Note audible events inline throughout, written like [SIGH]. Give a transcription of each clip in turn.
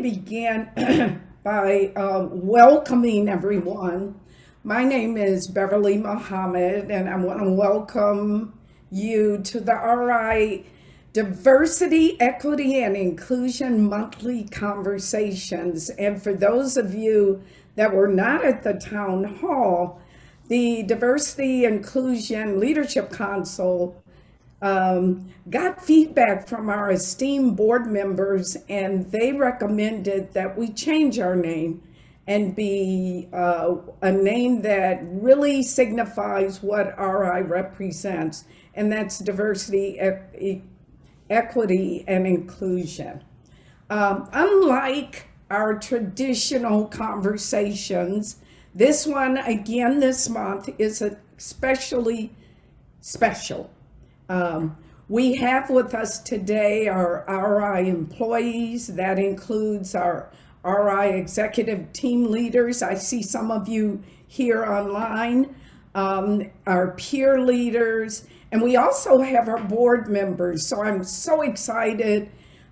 begin [CLEARS THROAT] by uh, welcoming everyone. My name is Beverly Muhammad, and I want to welcome you to the RI Diversity, Equity, and Inclusion Monthly Conversations. And for those of you that were not at the town hall, the Diversity, Inclusion Leadership Council um, got feedback from our esteemed board members, and they recommended that we change our name and be uh, a name that really signifies what RI represents, and that's diversity, e- equity, and inclusion. Um, unlike our traditional conversations, this one again this month is especially special. Um, we have with us today our RI employees. That includes our RI executive team leaders. I see some of you here online, um, our peer leaders, and we also have our board members. So I'm so excited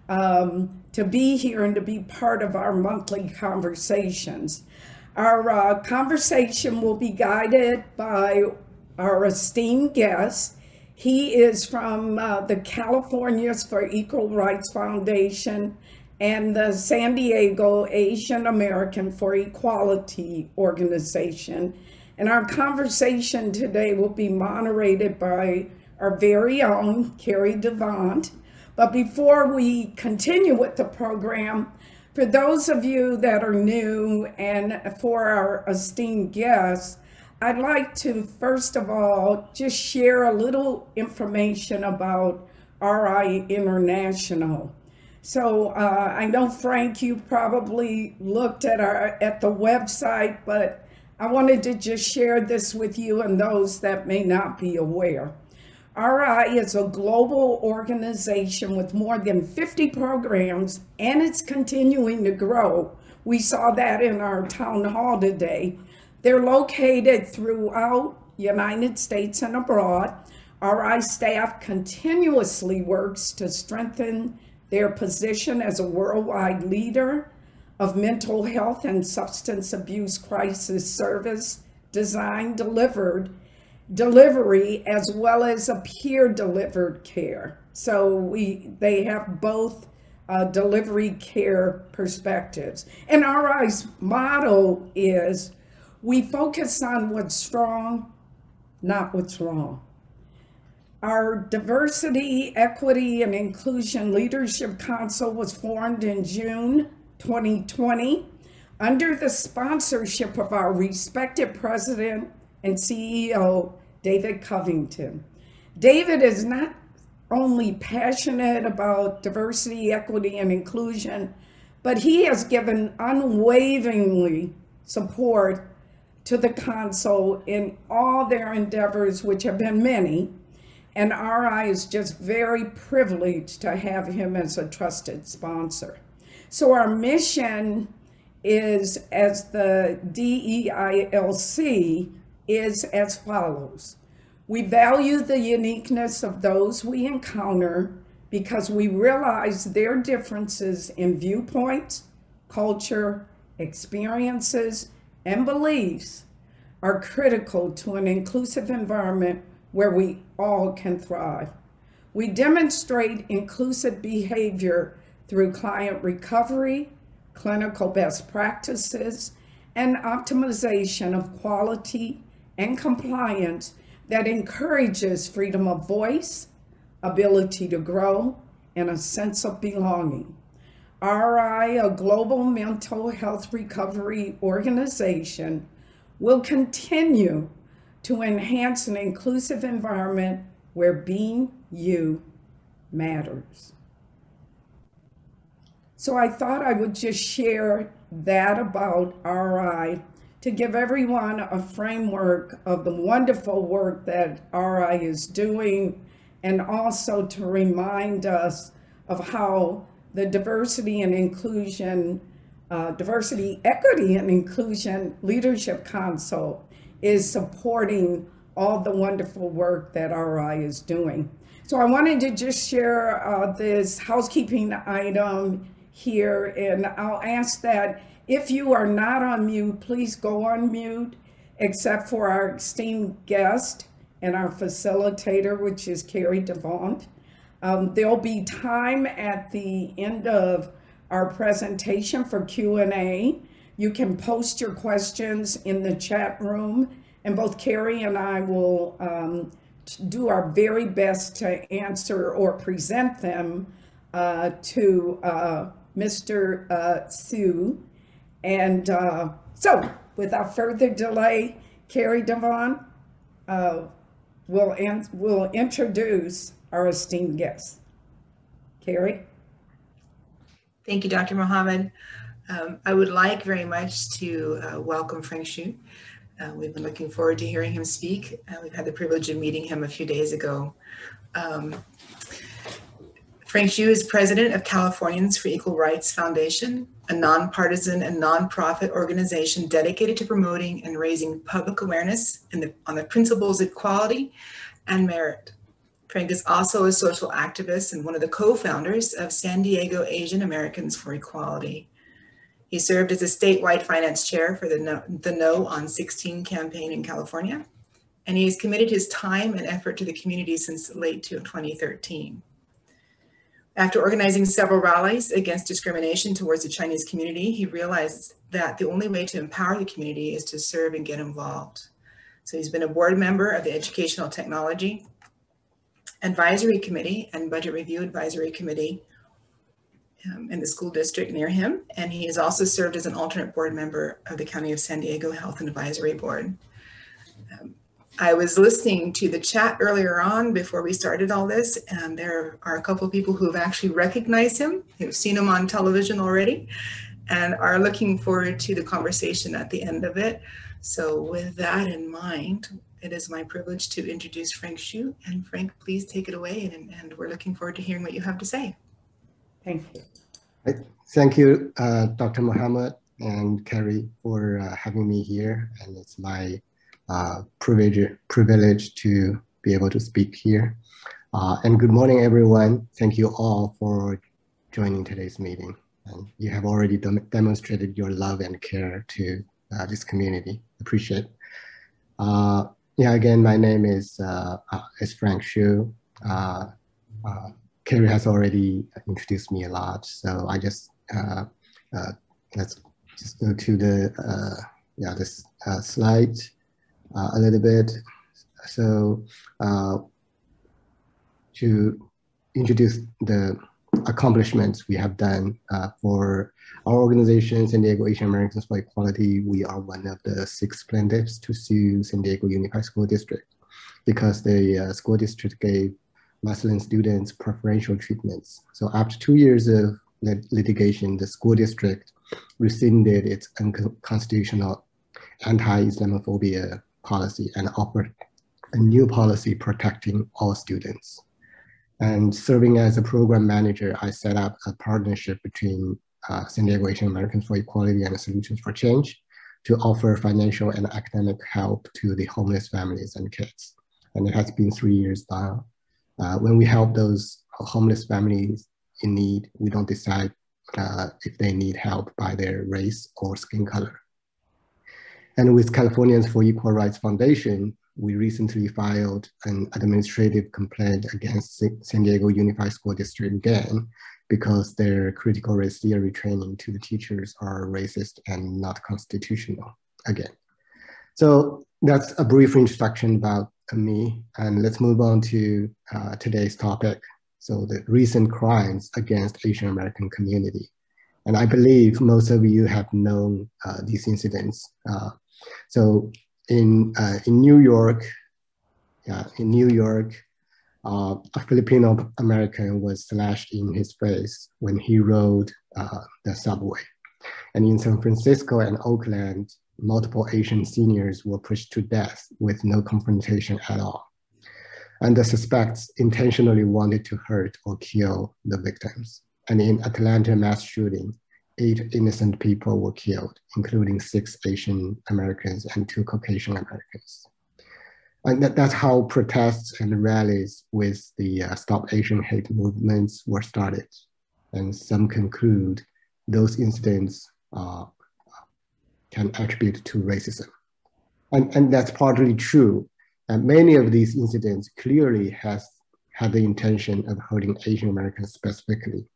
um, to be here and to be part of our monthly conversations. Our uh, conversation will be guided by our esteemed guest. He is from uh, the Californians for Equal Rights Foundation and the San Diego Asian American for Equality organization. And our conversation today will be moderated by our very own Carrie Devant. But before we continue with the program, for those of you that are new and for our esteemed guests, I'd like to first of all just share a little information about RI International. So uh, I know Frank, you probably looked at our at the website, but I wanted to just share this with you and those that may not be aware. RI is a global organization with more than 50 programs and it's continuing to grow. We saw that in our town hall today they're located throughout United States and abroad. RI staff continuously works to strengthen their position as a worldwide leader of mental health and substance abuse crisis service design delivered delivery as well as a peer delivered care so we they have both uh, delivery care perspectives and ri's motto is we focus on what's strong, not what's wrong. Our Diversity, Equity, and Inclusion Leadership Council was formed in June 2020 under the sponsorship of our respected president and CEO, David Covington. David is not only passionate about diversity, equity, and inclusion, but he has given unwaveringly support to the council in all their endeavors, which have been many. And RI is just very privileged to have him as a trusted sponsor. So our mission is, as the DEILC, is as follows. We value the uniqueness of those we encounter because we realize their differences in viewpoints, culture, experiences, and beliefs are critical to an inclusive environment where we all can thrive. We demonstrate inclusive behavior through client recovery, clinical best practices, and optimization of quality and compliance that encourages freedom of voice, ability to grow, and a sense of belonging. RI, a global mental health recovery organization, will continue to enhance an inclusive environment where being you matters. So I thought I would just share that about RI to give everyone a framework of the wonderful work that RI is doing and also to remind us of how the diversity and inclusion, uh, diversity, equity, and inclusion leadership council is supporting all the wonderful work that RI is doing. So I wanted to just share uh, this housekeeping item here, and I'll ask that if you are not on mute, please go on mute, except for our esteemed guest and our facilitator, which is Carrie Devant. Um, there'll be time at the end of our presentation for Q&A. You can post your questions in the chat room, and both Carrie and I will um, do our very best to answer or present them uh, to uh, Mr. Uh, Sue. And uh, so, without further delay, Carrie Devant uh, will, will introduce our esteemed guest. Carrie? Thank you, Dr. Muhammad. Um, I would like very much to uh, welcome Frank Xu. Uh, we've been looking forward to hearing him speak. Uh, we've had the privilege of meeting him a few days ago. Um, Frank Xu is president of Californians for Equal Rights Foundation, a nonpartisan and nonprofit organization dedicated to promoting and raising public awareness the, on the principles of equality and merit. Frank is also a social activist and one of the co-founders of San Diego Asian Americans for Equality. He served as a statewide finance chair for the No, the no on 16 campaign in California, and he has committed his time and effort to the community since late 2013. After organizing several rallies against discrimination towards the Chinese community, he realized that the only way to empower the community is to serve and get involved. So he's been a board member of the Educational Technology advisory committee and budget review advisory committee um, in the school district near him. And he has also served as an alternate board member of the County of San Diego Health and Advisory Board. Um, I was listening to the chat earlier on before we started all this, and there are a couple of people who have actually recognized him, who've seen him on television already, and are looking forward to the conversation at the end of it. So with that in mind, it is my privilege to introduce Frank Xu. And Frank, please take it away. And, and we're looking forward to hearing what you have to say. Thank you. Thank you, uh, Dr. Muhammad and Carrie, for uh, having me here. And it's my uh, privilege, privilege to be able to speak here. Uh, and good morning, everyone. Thank you all for joining today's meeting. And you have already dem demonstrated your love and care to uh, this community. Appreciate. Uh, yeah, again, my name is uh, uh, is Frank Xu. Uh, uh, Carrie has already introduced me a lot, so I just uh, uh, let's just go to the yeah this slide a little bit. So to introduce the accomplishments we have done uh, for our organization, San Diego Asian Americans for Equality, we are one of the six plaintiffs to sue San Diego Unified School District because the uh, school district gave Muslim students preferential treatments. So after two years of lit litigation, the school district rescinded its unconstitutional anti-Islamophobia policy and offered a new policy protecting all students. And serving as a program manager, I set up a partnership between uh, San Diego Asian Americans for Equality and Solutions for Change to offer financial and academic help to the homeless families and kids. And it has been three years now. Uh, when we help those homeless families in need, we don't decide uh, if they need help by their race or skin color. And with Californians for Equal Rights Foundation, we recently filed an administrative complaint against San Diego Unified School District again because their critical race theory training to the teachers are racist and not constitutional again. So that's a brief introduction about me and let's move on to uh, today's topic. So the recent crimes against Asian American community. And I believe most of you have known uh, these incidents. Uh, so in uh, in New York, yeah, in New York, uh, a Filipino American was slashed in his face when he rode uh, the subway. And in San Francisco and Oakland, multiple Asian seniors were pushed to death with no confrontation at all. And the suspects intentionally wanted to hurt or kill the victims. And in Atlanta mass shooting, eight innocent people were killed, including six Asian Americans and two Caucasian Americans. And that, that's how protests and rallies with the uh, Stop Asian Hate movements were started. And some conclude those incidents uh, can attribute to racism. And, and that's partly true. And many of these incidents clearly has had the intention of hurting Asian Americans specifically.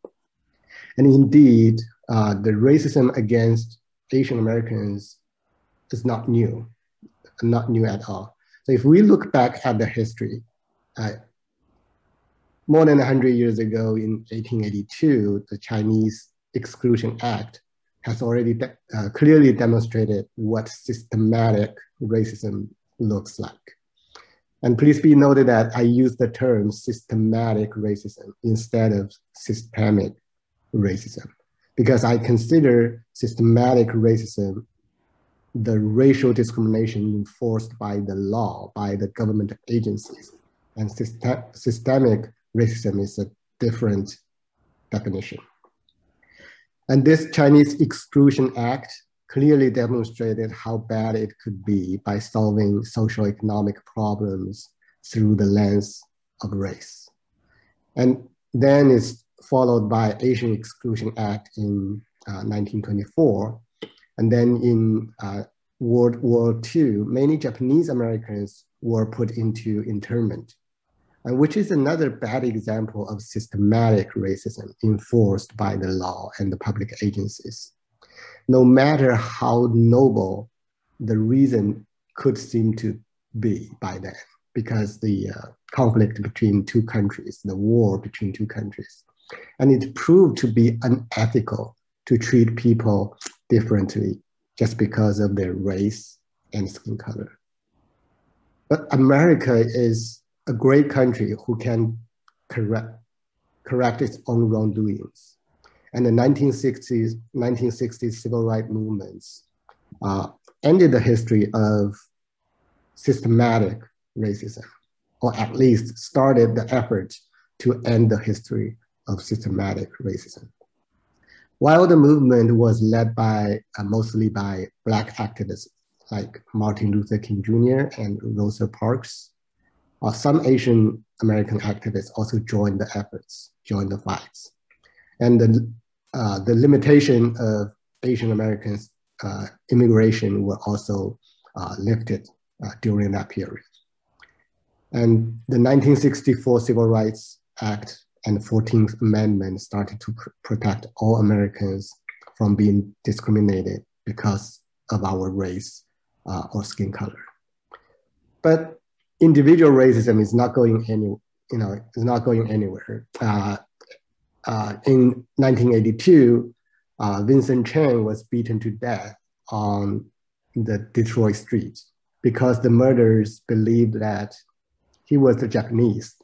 And indeed, uh, the racism against Asian Americans is not new, not new at all. So if we look back at the history, uh, more than 100 years ago in 1882, the Chinese Exclusion Act has already de uh, clearly demonstrated what systematic racism looks like. And please be noted that I use the term systematic racism instead of systemic racism, because I consider systematic racism the racial discrimination enforced by the law, by the government agencies. And system systemic racism is a different definition. And this Chinese Exclusion Act clearly demonstrated how bad it could be by solving social economic problems through the lens of race. And then it's followed by Asian Exclusion Act in uh, 1924. And then in uh, World War II, many Japanese Americans were put into internment and which is another bad example of systematic racism enforced by the law and the public agencies. No matter how noble the reason could seem to be by then, because the uh, conflict between two countries, the war between two countries, and it proved to be unethical to treat people differently just because of their race and skin color. But America is a great country who can correct, correct its own wrongdoings. And the 1960s, 1960s civil rights movements uh, ended the history of systematic racism, or at least started the effort to end the history of systematic racism. While the movement was led by uh, mostly by Black activists like Martin Luther King Jr. and Rosa Parks, uh, some Asian American activists also joined the efforts, joined the fights. And the, uh, the limitation of Asian Americans uh, immigration were also uh, lifted uh, during that period. And the 1964 Civil Rights Act and the 14th Amendment started to pr protect all Americans from being discriminated because of our race uh, or skin color. But individual racism is not going any, you know, is not going anywhere. Uh, uh, in 1982, uh, Vincent Chin was beaten to death on the Detroit streets because the murderers believed that he was a Japanese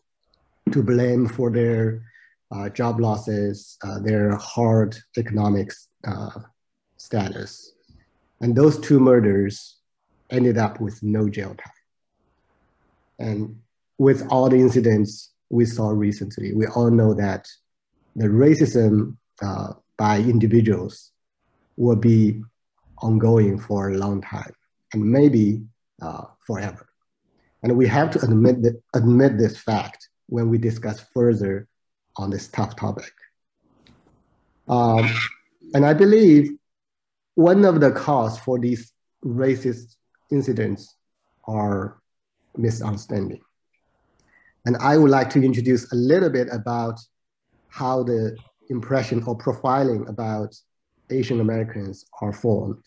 to blame for their uh, job losses, uh, their hard economics uh, status. And those two murders ended up with no jail time. And with all the incidents we saw recently, we all know that the racism uh, by individuals will be ongoing for a long time and maybe uh, forever. And we have to admit, that, admit this fact when we discuss further on this tough topic. Um, and I believe one of the cause for these racist incidents are misunderstanding. And I would like to introduce a little bit about how the impression or profiling about Asian Americans are formed.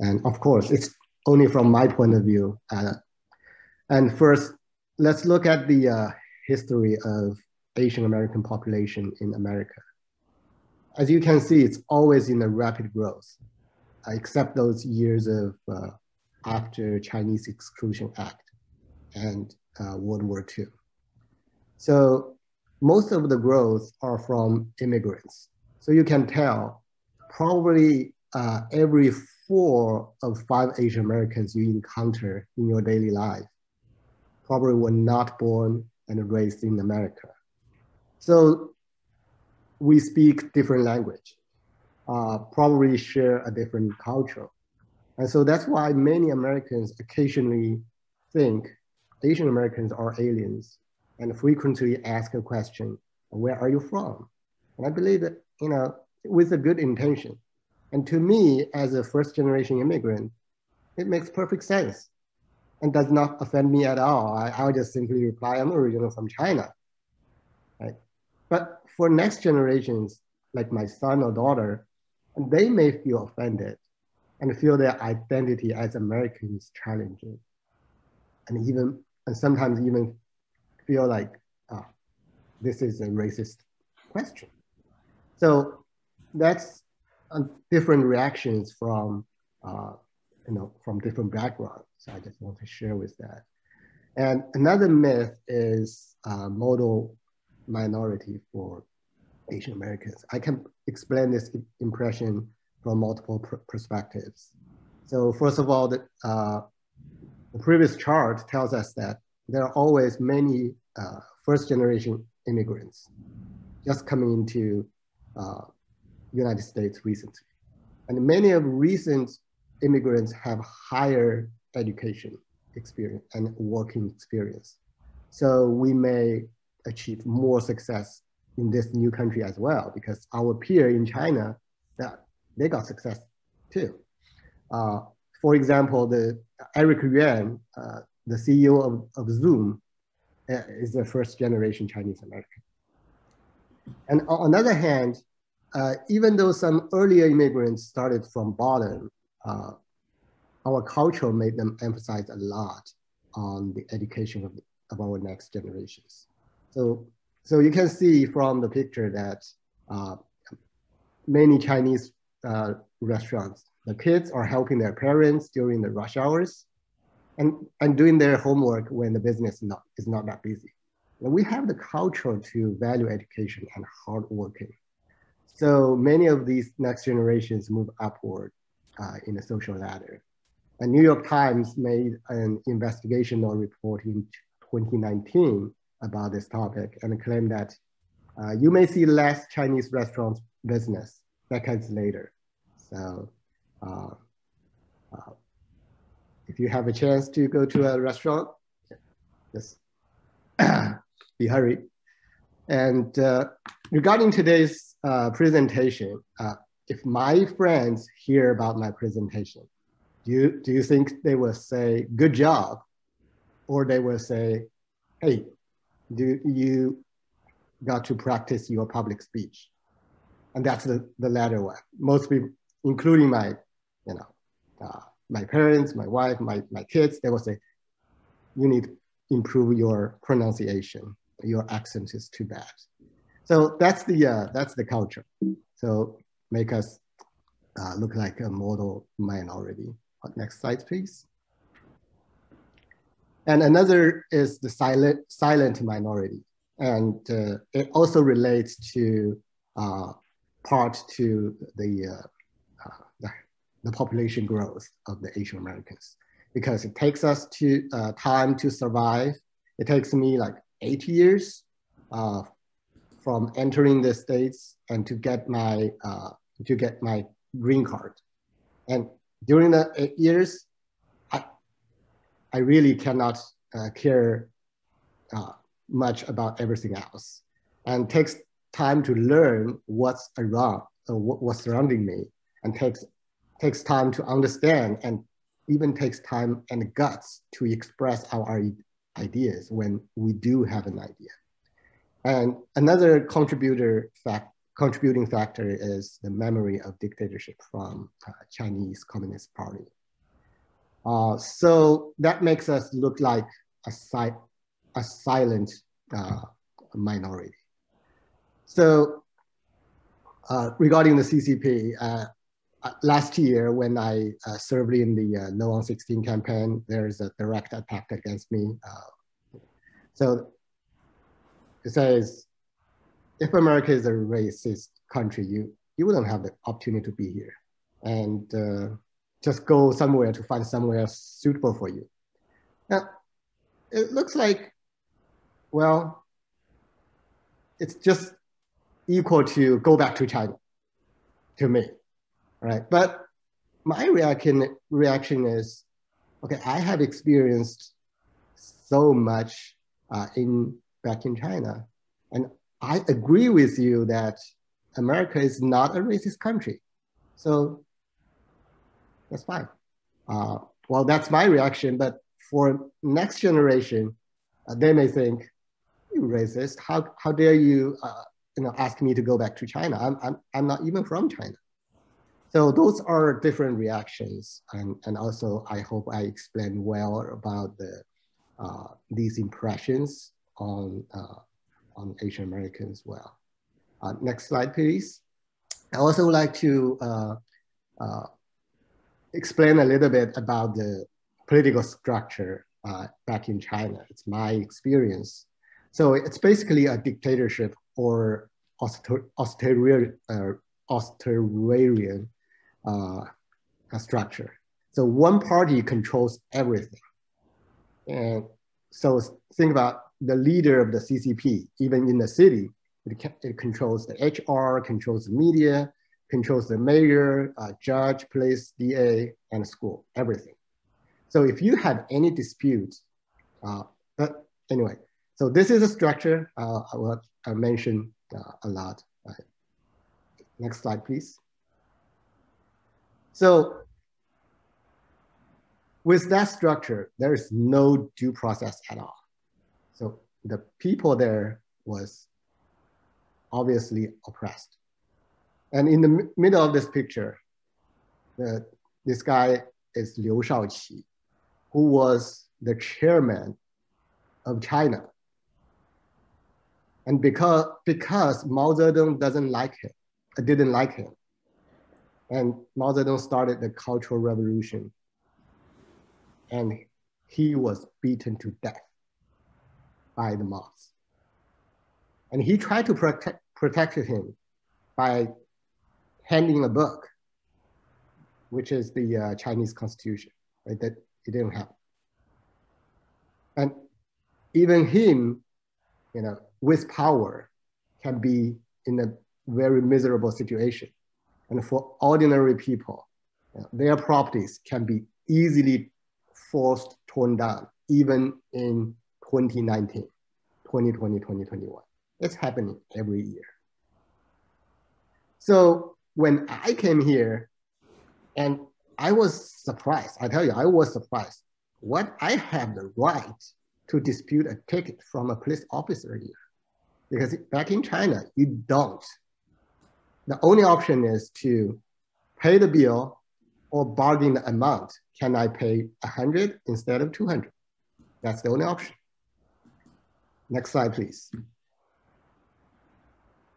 And of course, it's only from my point of view. Uh, and first, let's look at the uh, history of Asian American population in America. As you can see, it's always in a rapid growth, except those years of uh, after Chinese Exclusion Act and uh, World War II. So most of the growth are from immigrants. So you can tell probably uh, every four of five Asian Americans you encounter in your daily life probably were not born and raised in America. So we speak different language, uh, probably share a different culture. And so that's why many Americans occasionally think Asian Americans are aliens and frequently ask a question, where are you from? And I believe that, you know, with a good intention. And to me, as a first generation immigrant, it makes perfect sense and does not offend me at all. I, I'll just simply reply, I'm original from China, right? But for next generations, like my son or daughter, they may feel offended and feel their identity as Americans challenging. And even, and sometimes even feel like, oh, this is a racist question. So that's uh, different reactions from, uh, you know, from different backgrounds. So I just want to share with that. And another myth is uh, model minority for Asian Americans. I can explain this impression from multiple pr perspectives. So first of all, the, uh, the previous chart tells us that there are always many uh, first generation immigrants just coming into uh, United States recently. And many of recent immigrants have higher education experience and working experience. So we may achieve more success in this new country as well, because our peer in China, that they got success too. Uh, for example, the Eric Yuan, uh, the CEO of, of Zoom, uh, is a first generation Chinese American. And on the other hand, uh, even though some earlier immigrants started from bottom, uh, our culture made them emphasize a lot on the education of, of our next generations. So, so you can see from the picture that uh, many Chinese uh, restaurants, the kids are helping their parents during the rush hours and, and doing their homework when the business not, is not that busy. We have the culture to value education and hard working. So many of these next generations move upward uh, in the social ladder. And New York Times made an investigational report in 2019 about this topic and claimed that uh, you may see less Chinese restaurants business decades later. So uh, uh, if you have a chance to go to a restaurant, just [CLEARS THROAT] be hurried. And uh, regarding today's uh, presentation, uh, if my friends hear about my presentation, do you, do you think they will say, good job? Or they will say, hey, do you got to practice your public speech? And that's the, the latter one. Most people, including my, you know, uh, my parents, my wife, my, my kids, they will say, you need to improve your pronunciation. Your accent is too bad. So that's the, uh, that's the culture. So make us uh, look like a model minority. Next slide, please. And another is the silent, silent minority. And uh, it also relates to uh, part to the, uh, uh, the, the, population growth of the Asian Americans because it takes us to uh, time to survive. It takes me like eight years uh, from entering the States and to get my, to get my green card. And during the eight years, I, I really cannot uh, care uh, much about everything else and takes time to learn what's around, uh, what, what's surrounding me and takes, takes time to understand and even takes time and guts to express our ideas when we do have an idea. And another contributor fact, contributing factor is the memory of dictatorship from uh, Chinese Communist Party. Uh, so that makes us look like a, si a silent uh, minority. So uh, regarding the CCP, uh, uh, last year when I served in the No on 16 campaign, there's a direct attack against me. so it says, if America is a racist country, you, you wouldn't have the opportunity to be here and uh, just go somewhere to find somewhere suitable for you. Now, it looks like, well, it's just equal to go back to China to me, right? But my reaction, reaction is, okay, I have experienced so much uh, in back in China. And I agree with you that America is not a racist country. So that's fine. Uh, well, that's my reaction, but for next generation, uh, they may think, you racist, how, how dare you, uh, you know, ask me to go back to China? I'm, I'm, I'm not even from China. So those are different reactions. And, and also I hope I explained well about the, uh, these impressions on, uh, on Asian Americans as well. Uh, next slide, please. I also would like to uh, uh, explain a little bit about the political structure uh, back in China. It's my experience. So it's basically a dictatorship or authoritarian, authoritarian uh, structure. So one party controls everything. And so think about the leader of the CCP, even in the city, it, it controls the HR, controls the media, controls the mayor, uh, judge, police, DA, and school, everything. So if you have any dispute, uh, but anyway, so this is a structure uh, I I mention uh, a lot. next slide, please. So with that structure, there is no due process at all. The people there was obviously oppressed. And in the middle of this picture, this guy is Liu Shaoqi, who was the chairman of China. And because, because Mao Zedong doesn't like him, uh, didn't like him, and Mao Zedong started the Cultural Revolution, and he was beaten to death by the mobs. And he tried to protect, protect him by handing a book, which is the uh, Chinese constitution, right? That it didn't have. And even him, you know, with power can be in a very miserable situation. And for ordinary people, you know, their properties can be easily forced torn down, even in 2019, 2020, 2021. It's happening every year. So when I came here, and I was surprised, I tell you, I was surprised. What I have the right to dispute a ticket from a police officer here. Because back in China, you don't. The only option is to pay the bill or bargain the amount. Can I pay 100 instead of 200? That's the only option. Next slide, please.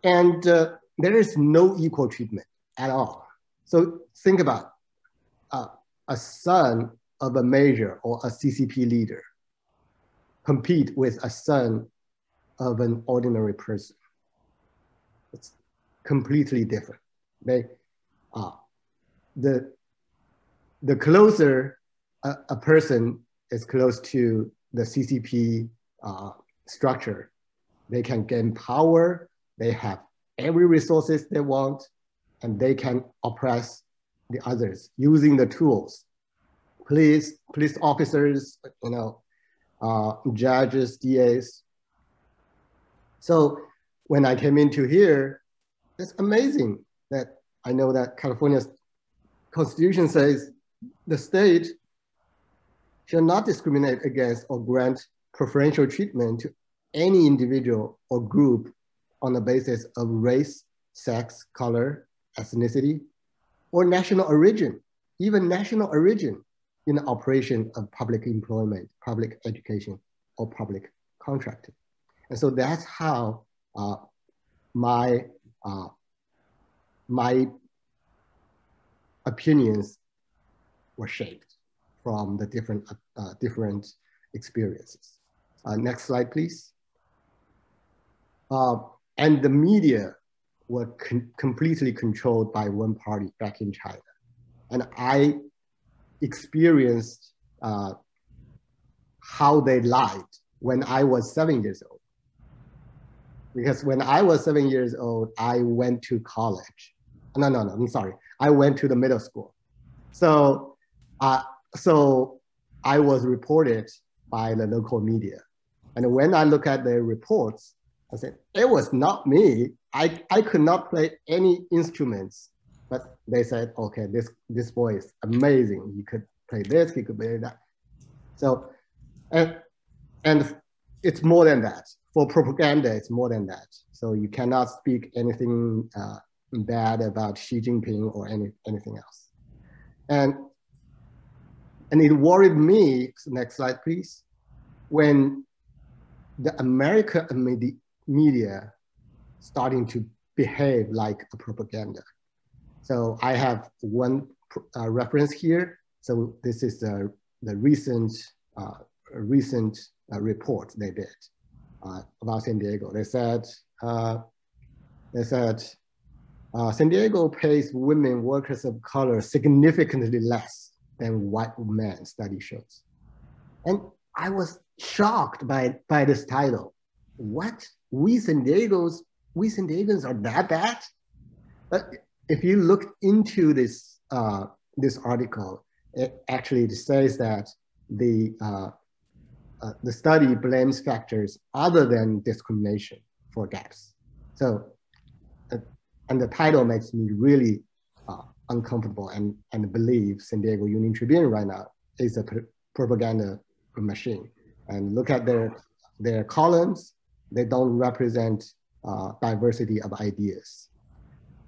And uh, there is no equal treatment at all. So think about uh, a son of a major or a CCP leader compete with a son of an ordinary person. It's completely different. They, uh, the, the closer a, a, person is close to the CCP uh, structure, they can gain power, they have every resources they want, and they can oppress the others using the tools. Police, police officers, you know, uh, judges, DAs. So when I came into here, it's amazing that I know that California's constitution says the state shall not discriminate against or grant preferential treatment to any individual or group on the basis of race, sex, color, ethnicity, or national origin, even national origin in the operation of public employment, public education, or public contracting. And so that's how uh, my, uh, my opinions were shaped from the different, uh, different experiences. Uh, next slide, please. Uh, and the media were completely controlled by one party back in China. And I experienced uh, how they lied when I was seven years old. Because when I was seven years old, I went to college. No, no, no, I'm sorry. I went to the middle school. So, uh, so I was reported by the local media. And when I look at the reports, I said, it was not me. I, I could not play any instruments, but they said, okay, this, this boy is amazing. He could play this, he could play that. So, and, and it's more than that. For propaganda, it's more than that. So you cannot speak anything uh, bad about Xi Jinping or any, anything else. And, and it worried me, next slide, please, when the American media, media starting to behave like a propaganda. So I have one uh, reference here. So this is the, the recent, uh, recent uh, report they did uh, about San Diego. They said, uh, they said, uh, San Diego pays women workers of color significantly less than white men, study shows. And I was shocked by, by this title. What? We San Diego's, we San Diegans are that bad? But if you look into this, uh, this article, it actually says that the, uh, uh, the study blames factors other than discrimination for gaps. So, uh, and the title makes me really uh, uncomfortable and, and believe San Diego Union Tribune right now is a propaganda machine. And look at their, their columns, they don't represent uh, diversity of ideas.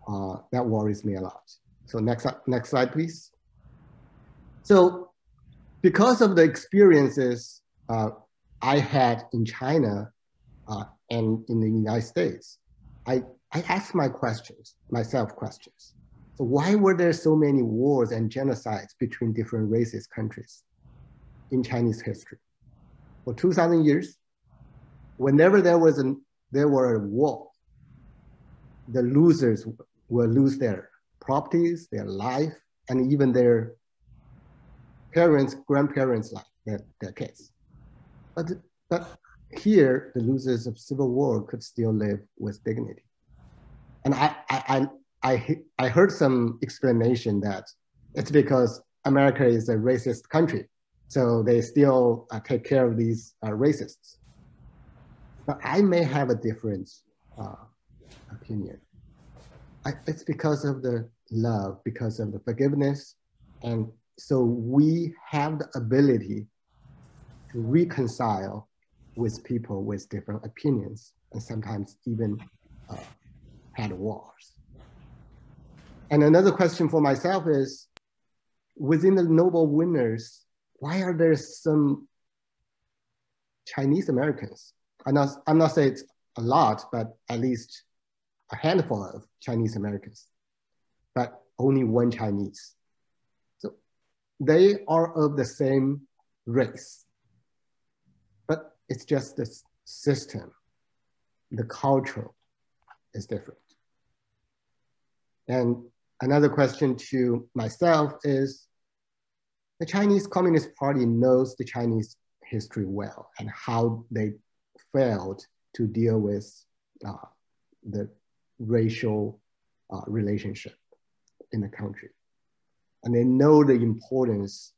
Uh, that worries me a lot. So next, next slide, please. So because of the experiences uh, I had in China uh, and in the United States, I, I asked my questions, myself questions. So why were there so many wars and genocides between different racist countries in Chinese history? For 2,000 years, whenever there was a, there were a war, the losers will lose their properties, their life, and even their parents, grandparents' life, their, their kids. But, but here, the losers of civil war could still live with dignity. And I, I, I, I heard some explanation that it's because America is a racist country. So they still uh, take care of these uh, racists. But I may have a different uh, opinion. I, it's because of the love, because of the forgiveness. And so we have the ability to reconcile with people with different opinions and sometimes even uh, had wars. And another question for myself is, within the Nobel winners, why are there some Chinese Americans? I'm not, I'm not saying it's a lot, but at least a handful of Chinese Americans, but only one Chinese. So they are of the same race, but it's just the system, the culture is different. And another question to myself is, the Chinese Communist Party knows the Chinese history well and how they failed to deal with uh, the racial uh, relationship in the country. And they know the importance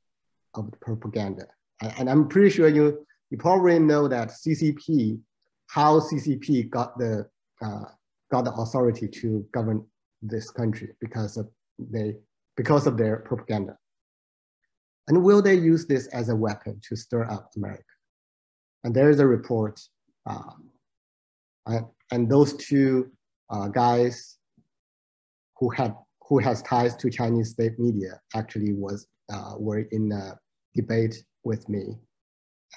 of propaganda. And, and I'm pretty sure you, you probably know that CCP, how CCP got the, uh, got the authority to govern this country because of, they, because of their propaganda. And will they use this as a weapon to stir up America? And there is a report, and, and those two uh, guys who had who has ties to Chinese state media actually was uh, were in a debate with me,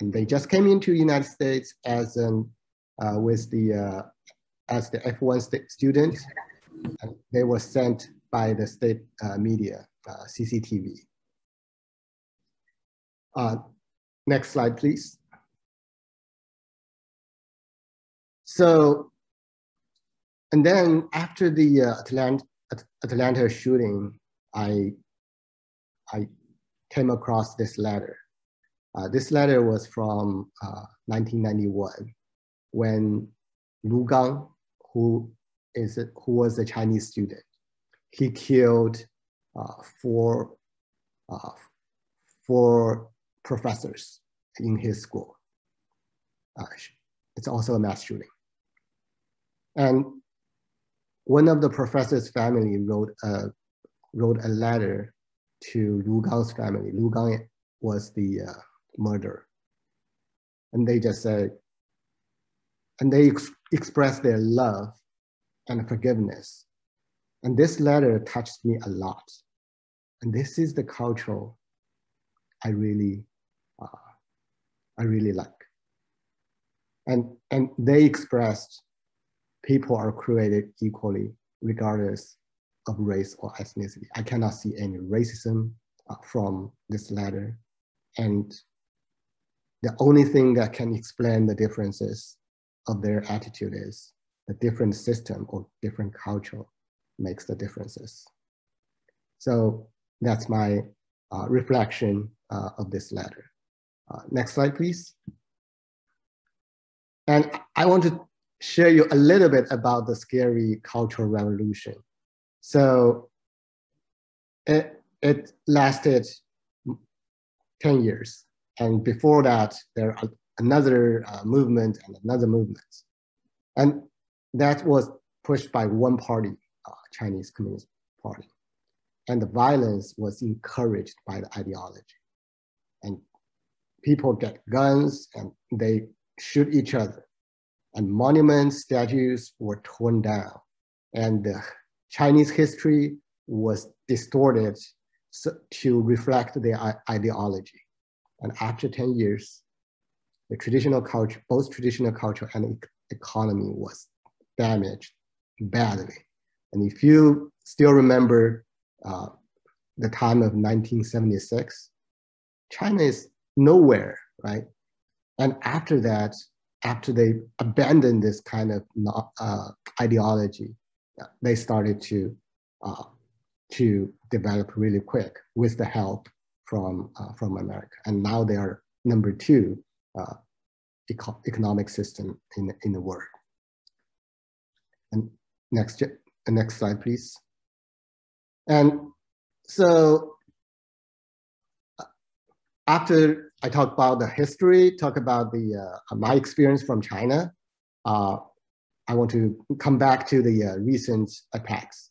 and they just came into the United States as an uh, with the uh, as the F1 student, and they were sent by the state uh, media, uh, CCTV. Uh, next slide, please. So, and then after the uh, Atlanta, Atlanta shooting, I, I came across this letter. Uh, this letter was from 1991 uh, when Lu Gang, who is a, who was a Chinese student, he killed uh, four uh, four professors in his school. Uh, it's also a mass shooting. And one of the professor's family wrote a, wrote a letter to Lu Gang's family. Lu Gang was the uh, murderer. And they just said, and they ex expressed their love and forgiveness. And this letter touched me a lot. And this is the culture I really, I really like. And, and they expressed people are created equally regardless of race or ethnicity. I cannot see any racism uh, from this letter. And the only thing that can explain the differences of their attitude is the different system or different culture makes the differences. So that's my uh, reflection uh, of this letter. Uh, next slide, please. And I want to share you a little bit about the scary cultural revolution. So it, it lasted 10 years. And before that, there are another uh, movement and another movement. And that was pushed by one party, uh, Chinese Communist Party. And the violence was encouraged by the ideology. People get guns and they shoot each other. And monuments, statues were torn down. And the Chinese history was distorted to reflect their ideology. And after 10 years, the traditional culture, both traditional culture and economy was damaged badly. And if you still remember uh, the time of 1976, China is nowhere, right? And after that, after they abandoned this kind of uh, ideology, they started to uh, to develop really quick with the help from uh, from America, and now they are number two uh, eco economic system in in the world. And next, next slide, please. And so uh, after I talk about the history, talk about the uh, my experience from China, uh, I want to come back to the uh, recent attacks.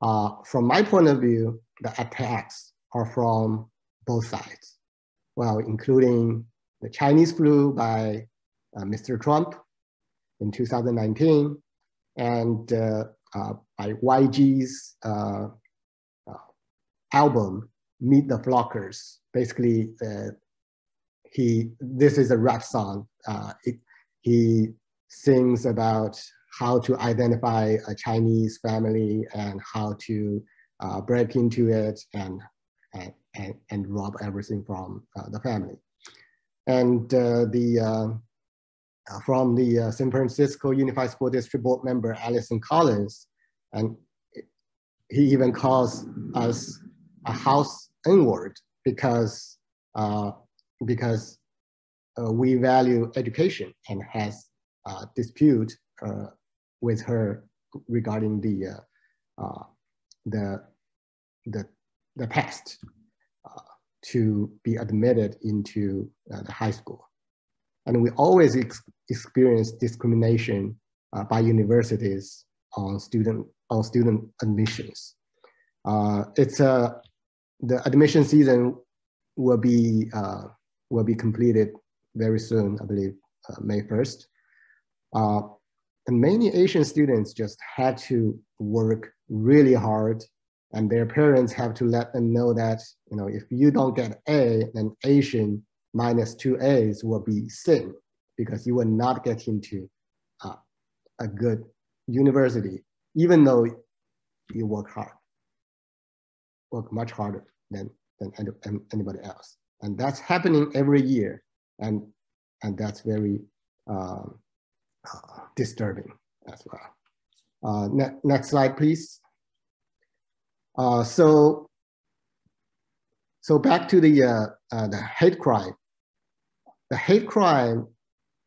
Uh, from my point of view, the attacks are from both sides. Well, including the Chinese flu by uh, Mr. Trump in 2019, and uh, by YG's album, Meet the Flockers. Basically, he this is a rap song. It, he sings about how to identify a Chinese family and how to uh, break into it and, and, and, and rob everything from uh, the family. And uh, the, uh, uh, from the uh, San Francisco Unified School District Board member, Allison Collins, and he even calls us a house N-word because, because we value education and has uh, dispute uh, with her regarding the uh, the the the past to be admitted into the high school. And we always ex experience discrimination by universities on student on student admissions. Uh, it's a the admission season will be uh, will be completed very soon, I believe, uh, May first. Uh, and many Asian students just had to work really hard and their parents have to let them know that, you know, if you don't get A, then Asian minus two A's will be sin because you will not get into uh, a good university, even though you work hard, work much harder than, than anybody else. And that's happening every year. And, and that's very, uh, disturbing as well. Uh, ne next slide, please. Uh, so, so back to the, uh, uh, the hate crime. The hate crime,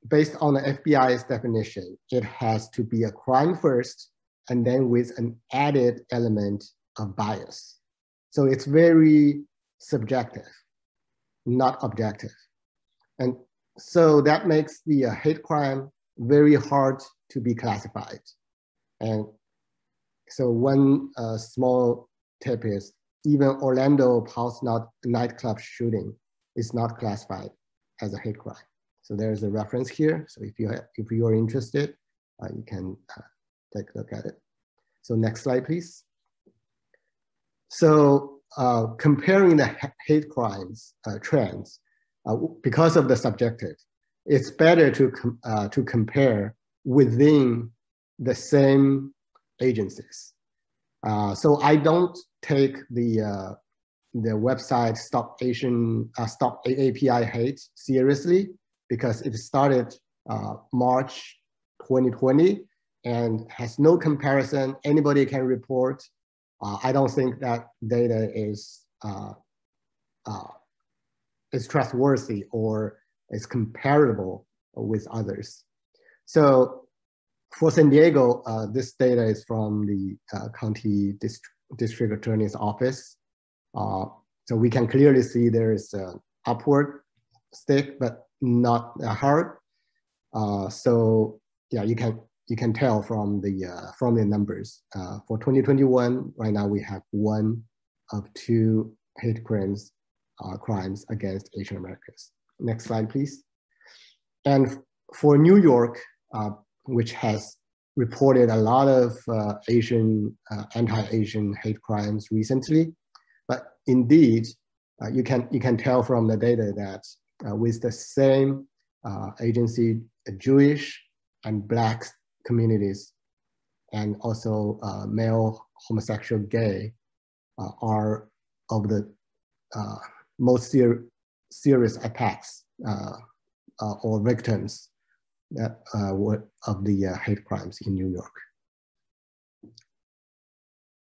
based on the FBI's definition, it has to be a crime first, and then with an added element of bias. So it's very subjective, not objective. And so that makes the uh, hate crime very hard to be classified And so one uh, small tip is even Orlando Pulse not nightclub shooting is not classified as a hate crime. So there's a reference here. So if you have, if you are interested, uh, you can uh, take a look at it. So next slide, please. So uh, comparing the hate crimes uh, trends, uh, because of the subjective, it's better to, com uh, to compare within the same agencies. Uh, so I don't take the, the website Stop Asian, Stop API Hate seriously because it started March 2020 and has no comparison. Anybody can report uh, I don't think that data is uh, uh, is trustworthy or is comparable with others. So for San Diego, uh, this data is from the uh, county dist district attorney's office. Uh, so we can clearly see there is an upward stick, but not a hard. so yeah, you can you can tell from the uh, from the numbers. Uh, for 2021, right now we have one of two hate crimes uh, crimes against Asian Americans. Next slide, please. And for New York, uh, which has reported a lot of uh, Asian uh, anti-Asian hate crimes recently, but indeed you can you can tell from the data that with the same agency, Jewish and Black communities and also uh, male homosexual gay uh, are of the uh, most ser serious attacks uh, uh, or victims that were of the hate crimes in New York.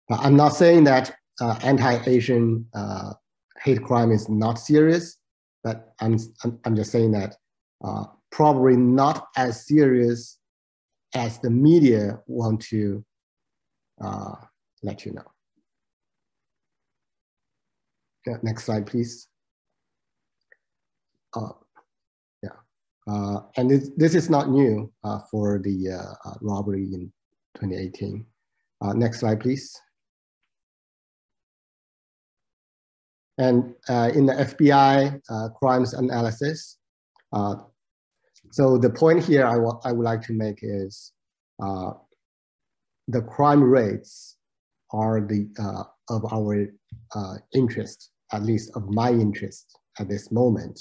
I'm not saying that anti-Asian hate crime is not serious, but I'm, I'm, I'm just saying that probably not as serious as the media want to uh, let you know. Next slide, please. Uh, yeah, uh, and this, this is not new uh, for the uh, uh, robbery in 2018. Uh, next slide, please. And in the FBI crimes analysis, so the point here I, I would like to make is uh, the crime rates are the uh, of our uh, interest, at least of my interest at this moment,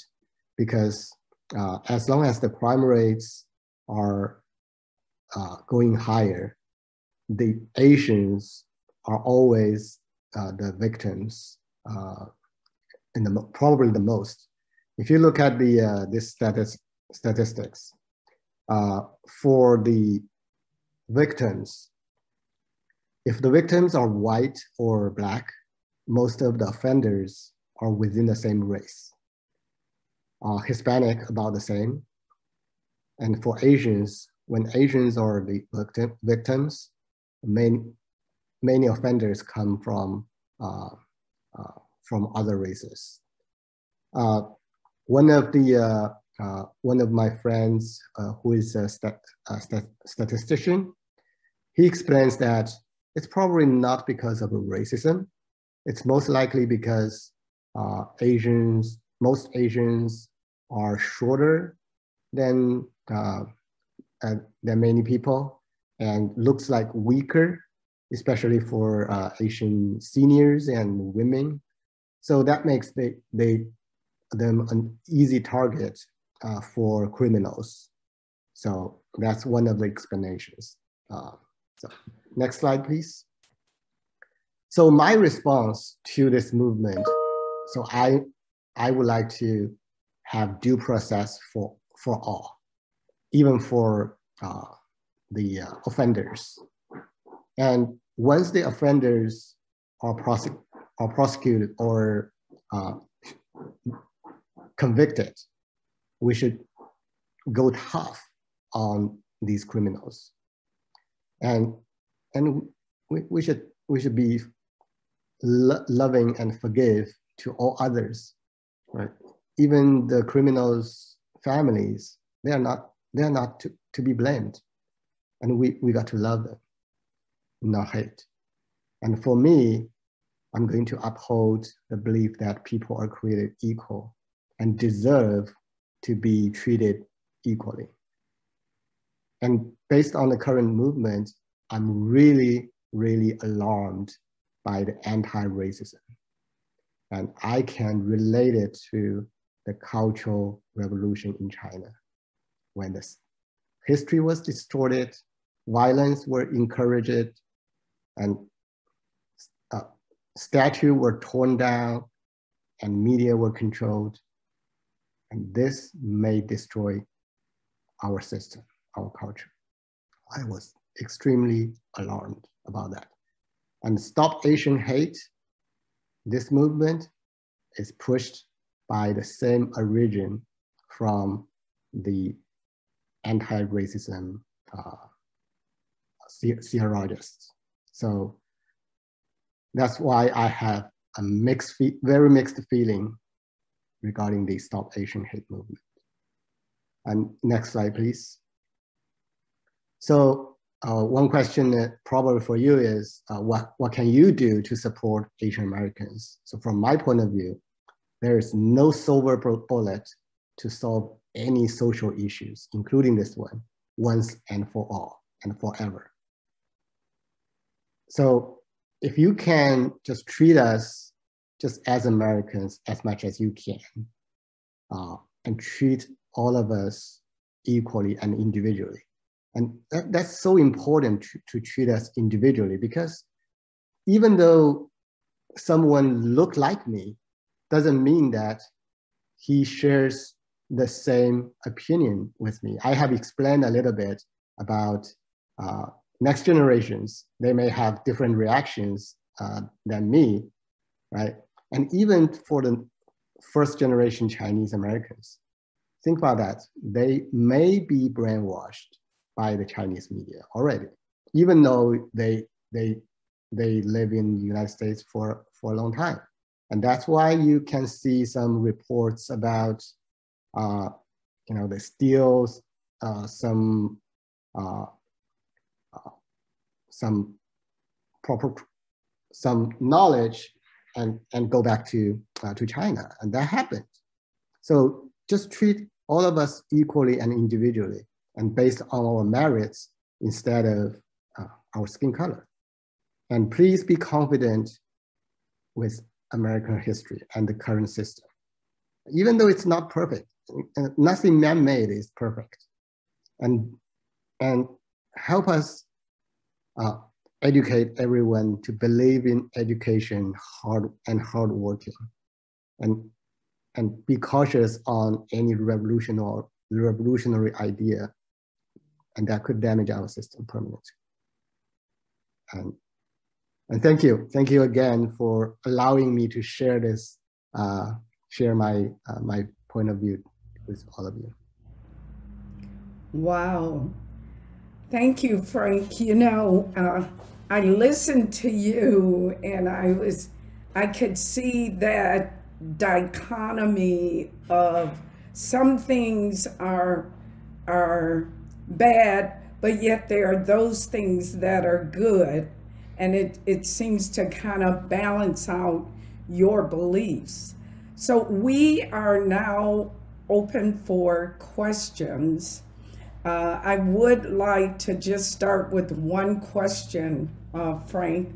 because uh, as long as the crime rates are uh, going higher, the Asians are always uh, the victims in the probably the most. If you look at the this status statistics. Uh, for the victims, if the victims are white or black, most of the offenders are within the same race. Uh, Hispanic, about the same. And for Asians, when Asians are the victim, victims, many, many offenders come from, uh, uh, from other races. Uh, one of the uh, uh, one of my friends uh, who is a, stat, a stat, statistician, he explains that it's probably not because of racism. It's most likely because uh, Asians, most Asians are shorter than, uh, than many people and looks like weaker, especially for uh, Asian seniors and women. So that makes they, they, them an easy target uh, for criminals. So that's one of the explanations. Uh, so next slide, please. So my response to this movement, so I, I would like to have due process for, for all, even for uh, the uh, offenders. And once the offenders are, prosec are prosecuted or uh, convicted, we should go tough on these criminals. And, and we, we, should, we should be lo loving and forgive to all others, right? Even the criminals' families, they are not, they are not to, to be blamed. And we, we got to love them. not hate. And for me, I'm going to uphold the belief that people are created equal and deserve to be treated equally. And based on the current movement, I'm really, really alarmed by the anti-racism. And I can relate it to the cultural revolution in China when the history was distorted, violence were encouraged, and uh, statues were torn down, and media were controlled. And this may destroy our system, our culture. I was extremely alarmed about that. And Stop Asian Hate, this movement is pushed by the same origin from the anti-racism uh. So that's why I have a mixed, very mixed feeling regarding the Stop Asian Hate movement. And next slide, please. So uh, one question probably for you is, uh, what, what can you do to support Asian Americans? So from my point of view, there is no silver bullet to solve any social issues, including this one, once and for all and forever. So if you can just treat us just as Americans as much as you can, uh, and treat all of us equally and individually. And that, that's so important to, to treat us individually because even though someone look like me, doesn't mean that he shares the same opinion with me. I have explained a little bit about uh, next generations. They may have different reactions uh, than me, right? And even for the first generation Chinese Americans, think about that. They may be brainwashed by the Chinese media already, even though they, they, they live in the United States for, for a long time. And that's why you can see some reports about uh, you know, they steal uh, some uh, uh, some proper some knowledge and and go back to uh, to China, and that happened. So just treat all of us equally and individually, and based on our merits instead of uh, our skin color. And please be confident with American history and the current system, even though it's not perfect nothing man-made is perfect. And, and help us uh, educate everyone to believe in education hard and hard working and, and be cautious on any revolutionary, revolutionary idea and that could damage our system permanently. And, and thank you. Thank you again for allowing me to share this, uh, share my, uh, my point of view with all of you. Wow. Thank you, Frank. You know, uh, I listened to you and I was, I could see that dichotomy of some things are, are bad, but yet there are those things that are good. And it, it seems to kind of balance out your beliefs. So we are now open for questions. Uh, I would like to just start with one question, uh, Frank.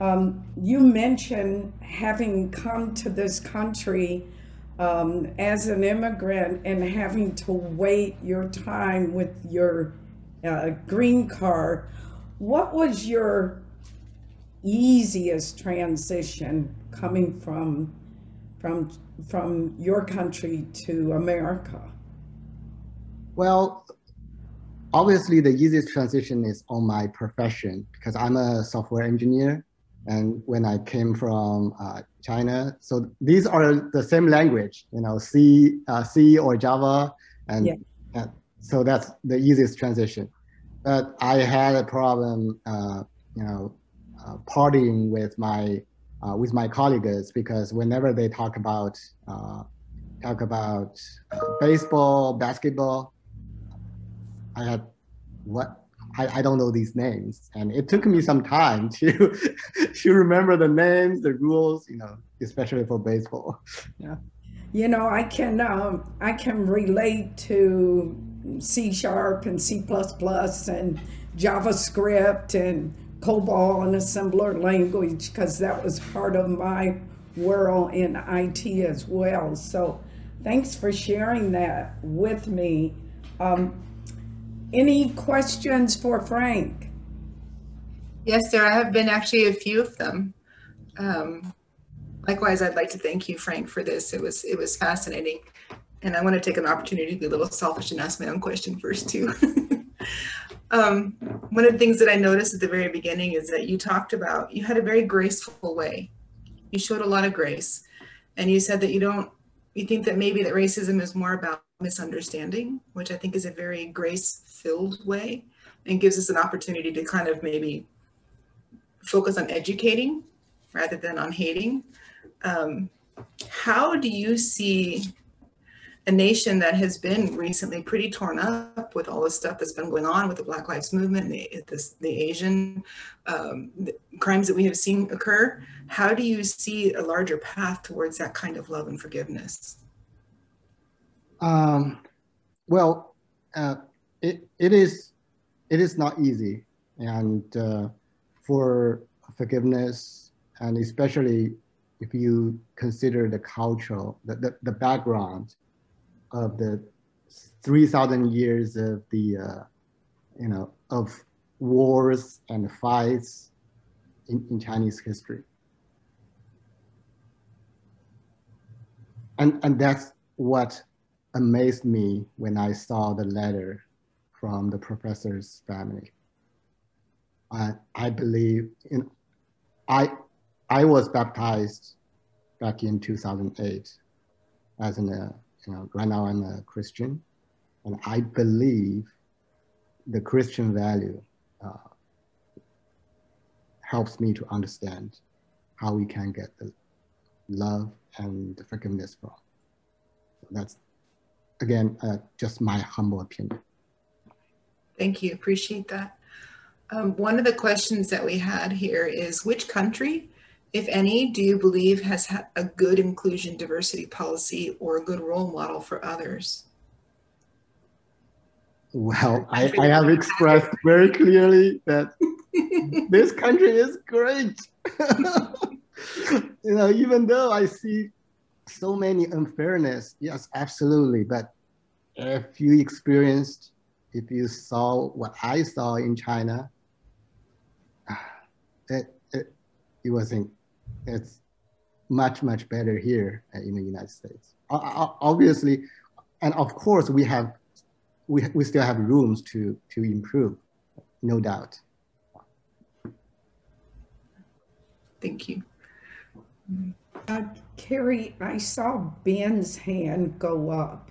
Um, you mentioned having come to this country um, as an immigrant and having to wait your time with your uh, green card. What was your easiest transition coming from from from your country to America? Well, obviously the easiest transition is on my profession because I'm a software engineer. And when I came from uh, China, so these are the same language, you know, C, uh, C or Java. And, yeah. and so that's the easiest transition. But I had a problem, uh, you know, uh, partying with my uh, with my colleagues because whenever they talk about uh, talk about uh, baseball, basketball, I had what I, I don't know these names. And it took me some time to, [LAUGHS] to remember the names, the rules, you know, especially for baseball. [LAUGHS] Yeah. You know, I can um, I can relate to C sharp and C and JavaScript and COBOL and assembler language because that was part of my world in IT as well. So thanks for sharing that with me. Um, any questions for Frank? Yes, there have been actually a few of them. Um, likewise, I'd like to thank you, Frank, for this. It was it was fascinating, and I want to take an opportunity to be a little selfish and ask my own question first too. [LAUGHS] um, one of the things that I noticed at the very beginning is that you talked about you had a very graceful way. You showed a lot of grace, and you said that you don't you think that maybe that racism is more about misunderstanding, which I think is a very grace filled way and gives us an opportunity to kind of maybe focus on educating rather than on hating. Um, how do you see a nation that has been recently pretty torn up with all the stuff that's been going on with the Black Lives Movement, the, the, Asian um, the crimes that we have seen occur? How do you see a larger path towards that kind of love and forgiveness? Um, well, uh, it, it is it is not easy, and uh, for forgiveness, and especially if you consider the cultural, the, the, the background of the 3,000 years of the, uh, you know, of wars and fights in, in Chinese history. And, and that's what amazed me when I saw the letter from the professor's family. I, I believe in, I, I was baptized back in 2008 as an, uh, you know, right now I'm a Christian and I believe the Christian value uh, helps me to understand how we can get the love and the forgiveness from. So that's again, uh, just my humble opinion. Thank you. Appreciate that. Um, one of the questions that we had here is which country, if any, do you believe has had a good inclusion diversity policy or a good role model for others? Well, I, I have expressed very clearly that [LAUGHS] this country is great. [LAUGHS] you know, even though I see so many unfairness. Yes, absolutely. But if you experienced, if you saw what I saw in China, [SIGHS] it, it, it wasn't, it's much, much better here in the United States. Obviously, and of course we have, we, we still have rooms to, to improve, no doubt. Thank you. Uh, Carrie, I saw Ben's hand go up.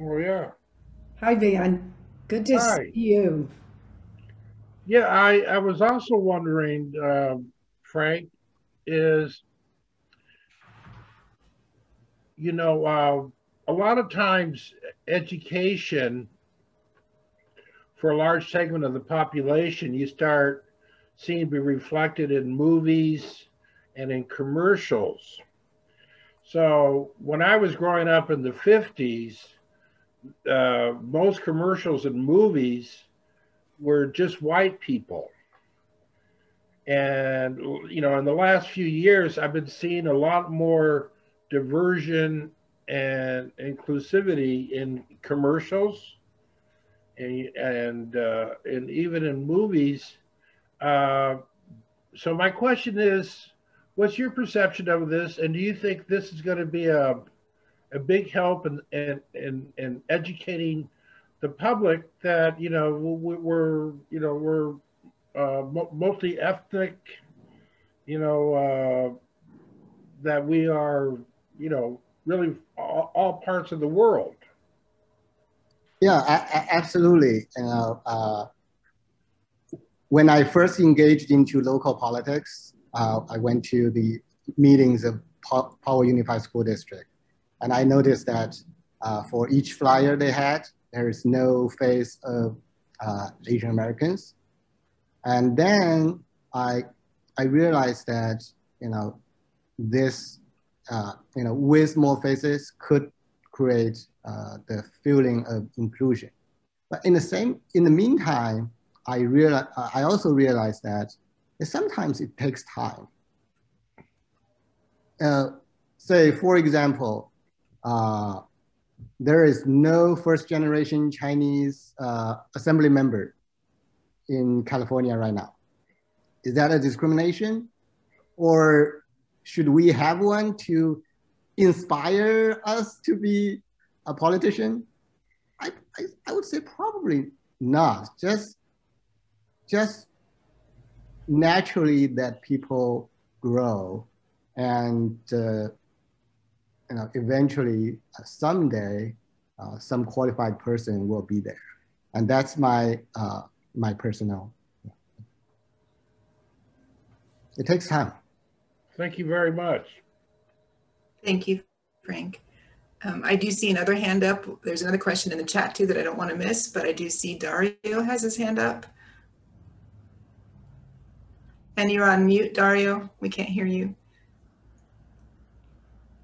Oh, yeah. Hi, Ben. Good to Hi. see you. Yeah, I, I was also wondering, um, Frank, is, you know, uh, a lot of times education for a large segment of the population, you start seeing be reflected in movies and in commercials. So when I was growing up in the 50s, uh, most commercials and movies were just white people. And, you know, in the last few years, I've been seeing a lot more diversion and inclusivity in commercials and, and, uh, and even in movies. Uh, so my question is, what's your perception of this? And do you think this is going to be a, a big help in, in, in, in educating the public that, you know, we're, you know, we're uh, multi-ethnic, you know, uh, that we are, you know, really all, all parts of the world. Yeah, I, I, absolutely. You uh, when I first engaged into local politics, uh, I went to the meetings of Poway Unified School District, and I noticed that uh, for each flyer they had, there is no face of uh, Asian Americans. And then I, I realized that, you know, this, uh, you know, with more faces could create uh, the feeling of inclusion. But in the same, in the meantime, I realize, I also realized that sometimes it takes time. Uh, say, for example, uh, there is no first generation Chinese uh, assembly member in California right now. Is that a discrimination? Or should we have one to inspire us to be a politician? I, I, I would say probably not. Just, just naturally that people grow and uh, you know, eventually uh, someday uh, some qualified person will be there. And that's my, uh, my personal. It takes time. Thank you very much. Thank you, Frank. Um, I do see another hand up. There's another question in the chat too that I don't want to miss, but I do see Dario has his hand up. And you're on mute, Dario. We can't hear you.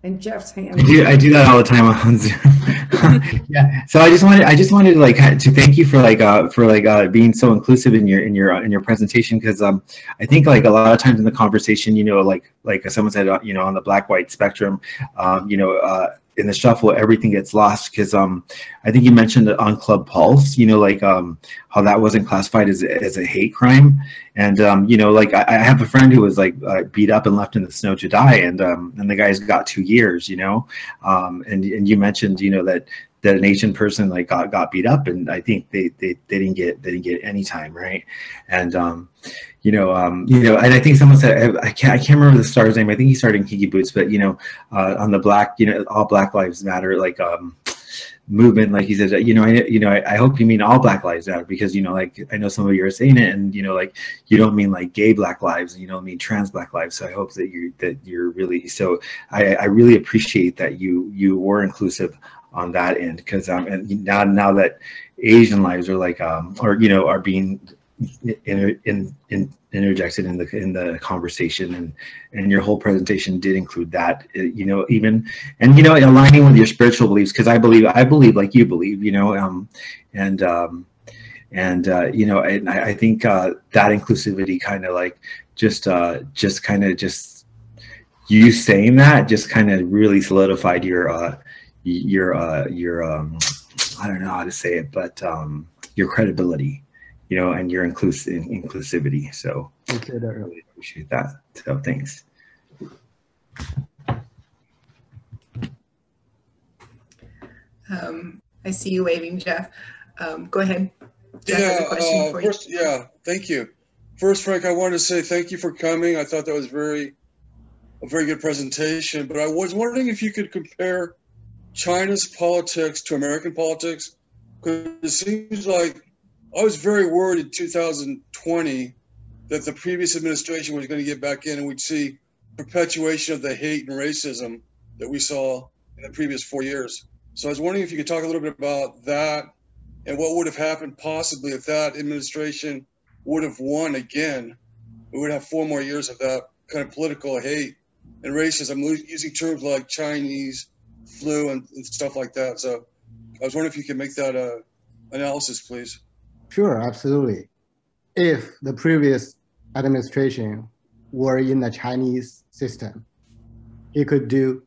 And Jeff's hand. I do, I do that all the time on Zoom. [LAUGHS] [LAUGHS] yeah. So I just wanted, I just wanted to like to thank you for like uh, for like uh, being so inclusive in your in your in your presentation because um I think like a lot of times in the conversation, you know, like like someone said, uh, you know, on the black white spectrum, um, you know, uh, in the shuffle everything gets lost because um i think you mentioned on club pulse you know like um how that wasn't classified as, as a hate crime. And um you know like i, I have a friend who was like uh, beat up and left in the snow to die and um and the guy's got two years you know? Um and and you mentioned you know that that an Asian person like got, got beat up and I think they, they, they didn't get they didn't get any time right? And um you know um you know and I think someone said I can't I can't remember the star's name. I think he started in Kinky Boots but you know uh, on the black you know all Black Lives Matter like um movement like he said you know i you know I, I, hope you mean all black lives matter because you know like i know some of you are saying it and you know like you don't mean like gay black lives you don't mean trans black lives. So i hope that you that you're really so i i really appreciate that you you were inclusive on that end because um and now now that asian lives are like um or you know are being in, in, in interjected in the in the conversation and and your whole presentation did include that uh, you know even and you know aligning with your spiritual beliefs because i believe i believe like you believe you know um and um and uh you know and i, I think uh that inclusivity kind of like just uh just kind of just you saying that just kind of really solidified your uh your uh your um i don't know how to say it but um your credibility you know, and your inclusive inclusivity. So Thank you, I really appreciate that. So thanks. Um, I see you waving, Jeff. Um, go ahead. Jeff yeah, uh, first, yeah, thank you. First, Frank, I wanted to say thank you for coming. I thought that was very, a very good presentation. But I was wondering if you could compare China's politics to American politics, because it seems like I was very worried in 2020 that the previous administration was going to get back in and we'd see perpetuation of the hate and racism that we saw in the previous four years. So I was wondering if you could talk a little bit about that and what would have happened possibly if that administration would have won again. We would have four more years of that kind of political hate and racism, using terms like Chinese flu and, and stuff like that. So I was wondering if you could make that uh, analysis, please. Sure, absolutely. If the previous administration were in the Chinese system, he could do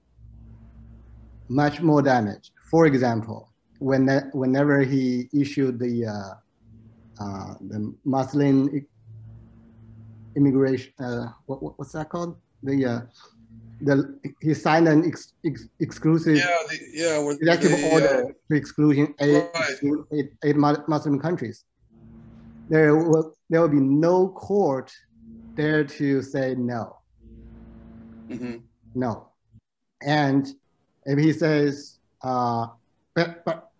much more damage. For example, when that, whenever he issued the uh, uh, the Muslim immigration, uh, what, what's that called? The uh, the he signed an ex, ex, exclusive yeah, the, yeah, executive the, order uh, to exclusion eight, right. eight, eight Muslim countries there will there will be no court there to say no. Mm-hmm. No, and if he says, uh, but but,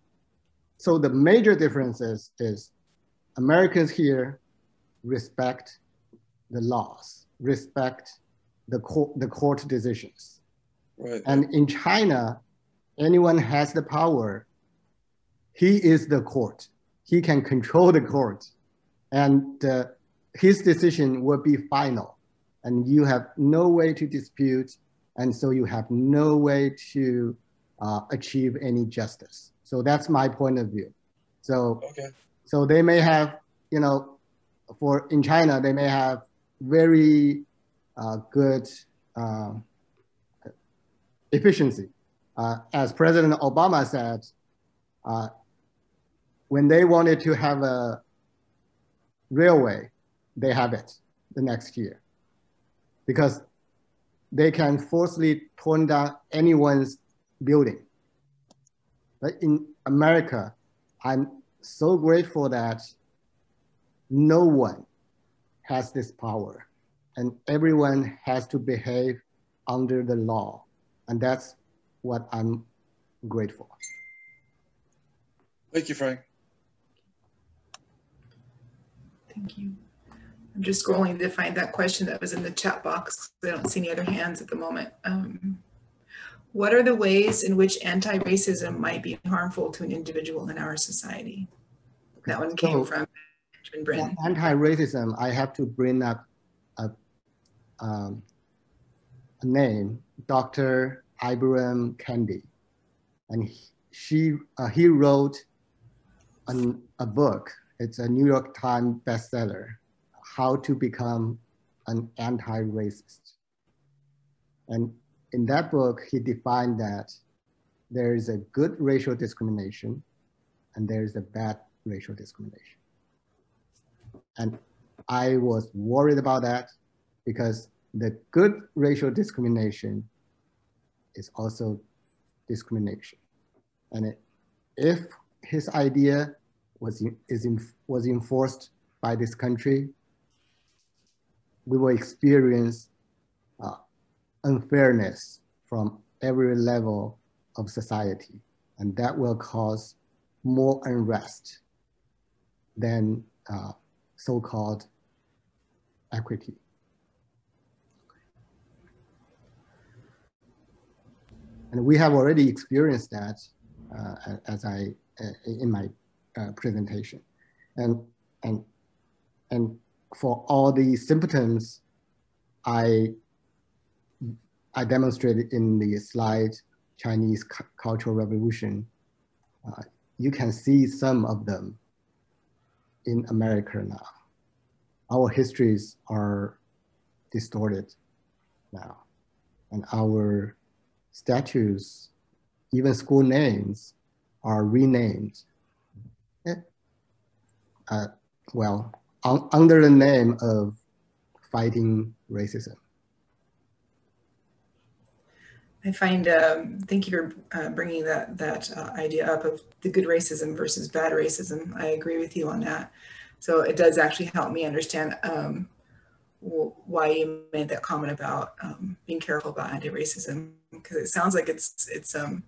so the major difference is, is Americans here respect the laws, respect the court the court decisions, right. and in China, anyone has the power. He is the court he can control the court, and uh, his decision will be final, and you have no way to dispute, and so you have no way to uh, achieve any justice. So that's my point of view. So, okay. so they may have, you know, for in China they may have very uh, good uh, efficiency. Uh, as President Obama said, uh, when they wanted to have a railway, they have it the next year because they can forcibly torn down anyone's building. But in America, I'm so grateful that no one has this power and everyone has to behave under the law. And that's what I'm grateful. Thank you, Frank. Thank you. I'm just scrolling to find that question that was in the chat box. I don't see any other hands at the moment. Um, what are the ways in which anti-racism might be harmful to an individual in our society? That one came so, from Benjamin. Anti-racism, I have to bring up a, um, a name, Dr. Ibram Kendi. And he, she, uh, he wrote an, a book. It's a New York Times bestseller, How to Become an Anti-Racist. And in that book, he defined that there is a good racial discrimination and there is a bad racial discrimination. And I was worried about that because the good racial discrimination is also discrimination. And it, if his idea was, is in, was enforced by this country, we will experience uh, unfairness from every level of society. And that will cause more unrest than uh, so-called equity. And we have already experienced that uh, as I, uh, in my presentation. And, and, and for all the symptoms I, I demonstrated in the slide, Chinese Cultural Revolution, uh, you can see some of them in America now. Our histories are distorted now, and our statues, even school names, are renamed. Uh, well, un under the name of fighting racism. I find, um, thank you for uh, bringing that, that uh, idea up of the good racism versus bad racism. I agree with you on that. So it does actually help me understand um, why you made that comment about um, being careful about anti-racism, because it sounds like it's, it's um,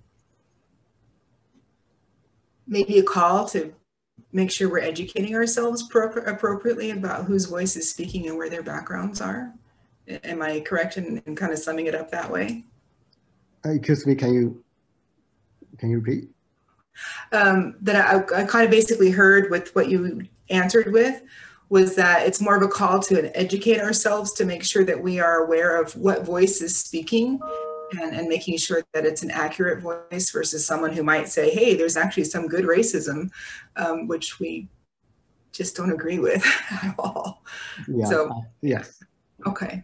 maybe a call to make sure we're educating ourselves appropriately about whose voice is speaking and where their backgrounds are. Am I correct in, in kind of summing it up that way? Uh, excuse me, can you can you repeat? Um, that I, I kind of basically heard with what you answered with was that it's more of a call to educate ourselves to make sure that we are aware of what voice is speaking and, and making sure that it's an accurate voice versus someone who might say, hey, there's actually some good racism, um, which we just don't agree with [LAUGHS] at all. Yeah. So, yes. Okay.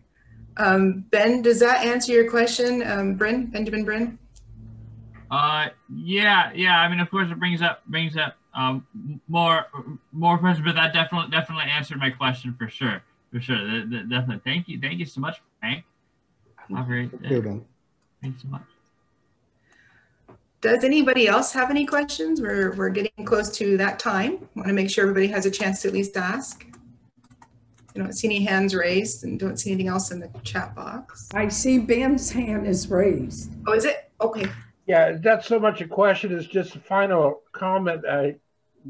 Um, ben, does that answer your question, um, Brin, Benjamin Brin? Uh, yeah, yeah. I mean, of course, it brings up brings up um, more more questions, but that definitely definitely answered my question for sure, for sure. The, the, definitely. Thank you, thank you so much, Frank. Have a great day. Thanks so much. Does anybody else have any questions? We're we're getting close to that time. Want to make sure everybody has a chance to at least ask. I don't see any hands raised and don't see anything else in the chat box. I see Ben's hand is raised. Oh, is it? Okay. Yeah, that's so much a question. It's just a final comment I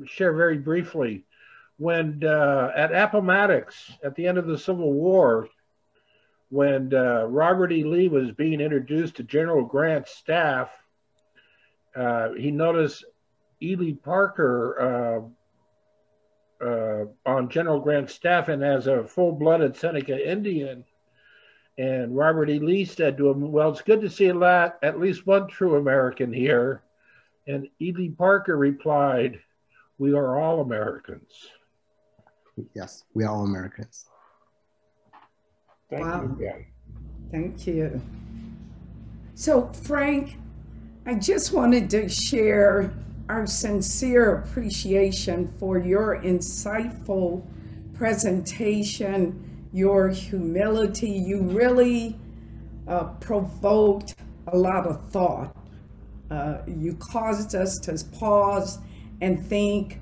share very briefly. When uh, at Appomattox, at the end of the Civil War, when uh, Robert E. Lee was being introduced to General Grant's staff, uh, he noticed Ely Parker uh, uh, on General Grant's staff and as a full-blooded Seneca Indian. And Robert E. Lee said to him, well, it's good to see a lot, at least one true American here. And E. Lee Parker replied, we are all Americans. Yes, we are all Americans. Thank wow. you again. Thank you. So, Frank, I just wanted to share our sincere appreciation for your insightful presentation, your humility. You really uh, provoked a lot of thought. Uh, you caused us to pause and think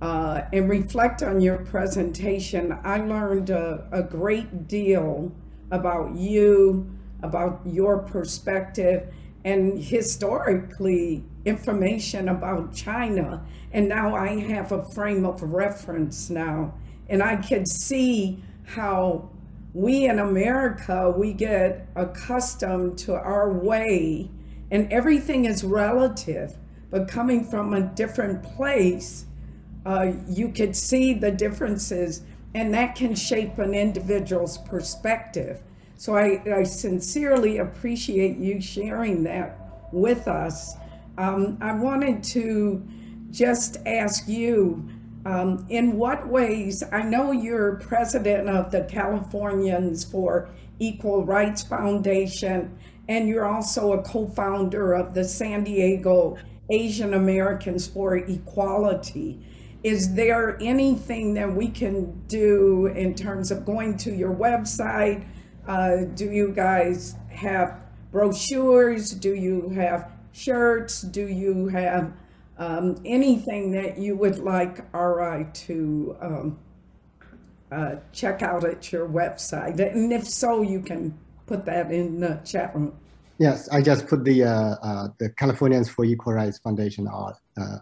uh, and reflect on your presentation. I learned a, a great deal about you, about your perspective, and historically information about China. And now I have a frame of reference now. And I can see how we in America, we get accustomed to our way and everything is relative. But coming from a different place, uh, you could see the differences and that can shape an individual's perspective. So I, I sincerely appreciate you sharing that with us. Um, I wanted to just ask you, um, in what ways, I know you're president of the Californians for Equal Rights Foundation, and you're also a co-founder of the San Diego Asian Americans for Equality. Is there anything that we can do in terms of going to your website? Uh, do you guys have brochures? Do you have shirts? Do you have um, anything that you would like RI to um, uh, check out at your website? And if so, you can put that in the chat room. Yes, I just put the uh, uh, the Californians for Equal Rights Foundation uh,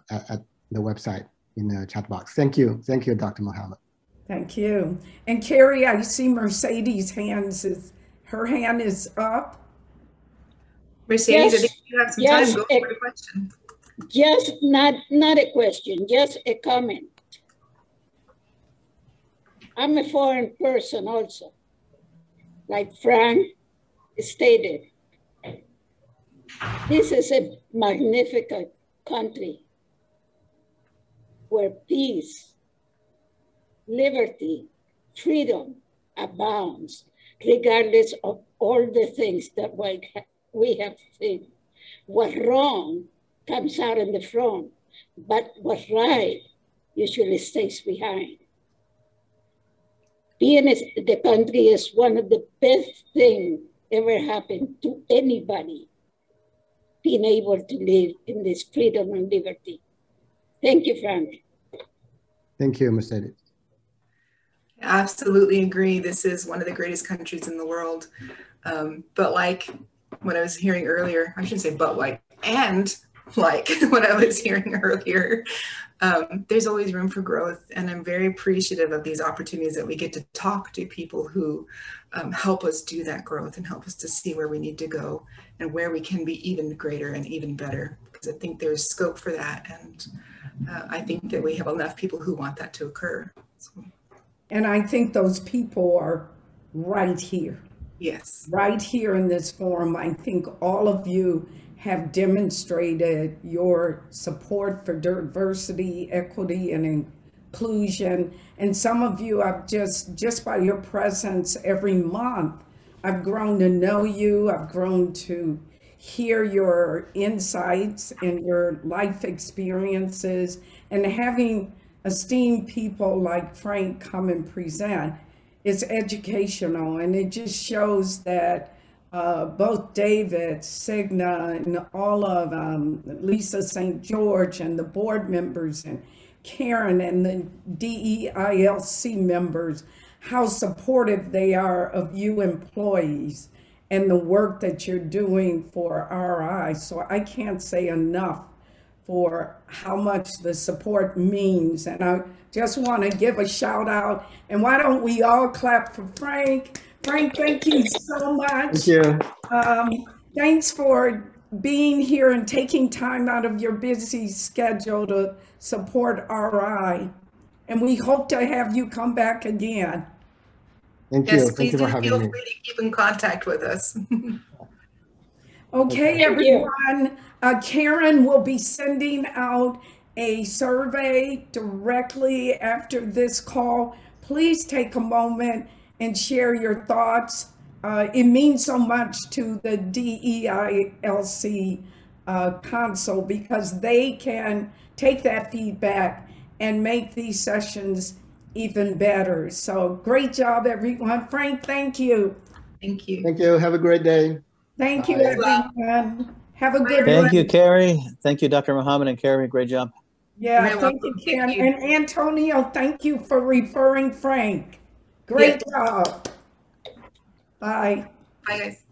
at, at the website in the chat box. Thank you. Thank you, Dr. Muhammad. Thank you. And Carrie, I see Mercedes' hands is her hand is up. Mercedes, yes. I think you have some yes. time. Go for the question. Just not not a question, just a comment. I'm a foreign person also, like Frank stated. This is a magnificent country where peace, liberty, freedom abounds, regardless of all the things that we have seen. What's wrong comes out in the front, but what's right usually stays behind. Being the country is one of the best things ever happened to anybody being able to live in this freedom and liberty. Thank you, Frank. Thank you, Mercedes. absolutely agree. This is one of the greatest countries in the world. Um, but like what I was hearing earlier, I shouldn't say but like, and like [LAUGHS] what I was hearing earlier, um, there's always room for growth. And I'm very appreciative of these opportunities that we get to talk to people who um, help us do that growth and help us to see where we need to go and where we can be even greater and even better. Because I think there's scope for that. And uh, I think that we have enough people who want that to occur. So. And I think those people are right here. Yes. Right here in this forum. I think all of you have demonstrated your support for diversity, equity, and inclusion. And some of you I've just, just by your presence every month, I've grown to know you. I've grown to hear your insights and your life experiences and having esteemed people like Frank come and present is educational and it just shows that uh, both David, Signa, and all of um, Lisa St. George and the board members and Karen and the DEILC members, how supportive they are of you employees and the work that you're doing for RI. So I can't say enough for how much the support means. And I just want to give a shout out. And why don't we all clap for Frank? Frank, thank you so much. Thank you. Um, thanks for being here and taking time out of your busy schedule to support RI. and we hope to have you come back again. Thank you. Yes, Thank please you do for having feel me. free to keep in contact with us. [LAUGHS] Okay, Thank everyone. Uh, Karen will be sending out a survey directly after this call. Please take a moment and share your thoughts. Uh, it means so much to the DEILC uh, council because they can take that feedback and make these sessions even better. So great job, everyone. Frank, thank you. Thank you. Thank you. Have a great day. Thank you, everyone. Have a good Thank one. you, Carrie. Thank you, Dr. Muhammad and Carrie. Great job. Yeah, You're thank you, welcome. Thank you. And Antonio, thank you for referring Frank. Great job. Bye. Bye, guys.